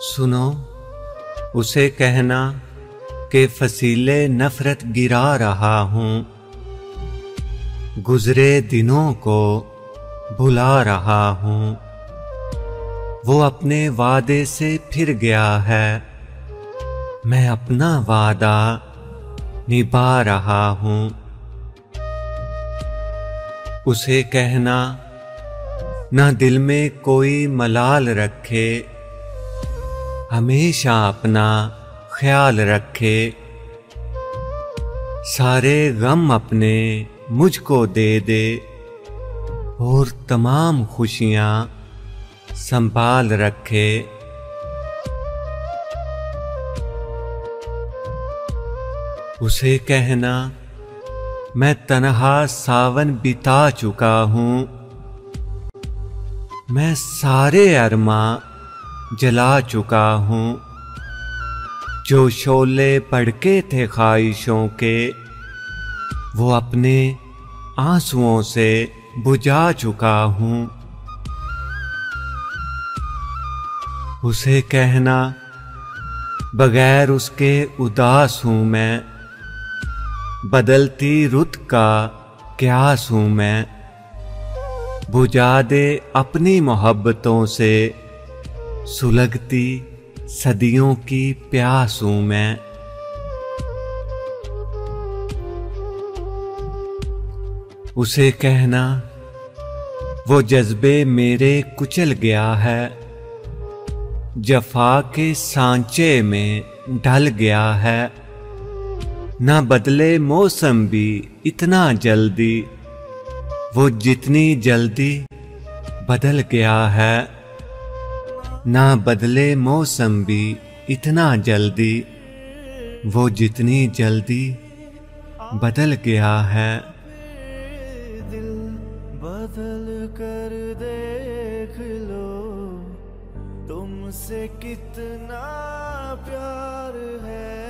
सुनो, उसे कहना कि फसीले नफरत गिरा रहा हूँ। गुजरे दिनों को भुला रहा हूँ। वो अपने वादे से फिर गया है। मैं अपना वादा निभा रहा हूँ। उसे कहना, ना दिल में कोई मलाल रखे। हमेशा अपना ख्याल रखे। सारे गम अपने मुझको दे दे और तमाम खुशियाँ संभाल रखे। उसे कहना, मैं तनहा सावन बिता चुका हूँ। मैं सारे अरमा जला चुका हूँ। जो शोले पड़के थे ख्वाहिशों के, वो अपने आंसुओं से बुझा चुका हूँ। उसे कहना बगैर उसके उदास हूँ मैं, बदलती रुत का क्या हूँ मैं। बुझा दे अपनी मोहब्बतों से सुलगती सदियों की प्यास हूँ मैं। उसे कहना, वो जज्बे मेरे कुचल गया है। जफा के सांचे में ढल गया है। ना बदले मौसम भी इतना जल्दी। वो जितनी जल्दी बदल गया है। ना बदले मौसम भी इतना जल्दी। वो जितनी जल्दी बदल गया है। दिल बदल कर देख लो, तुमसे कितना प्यार है।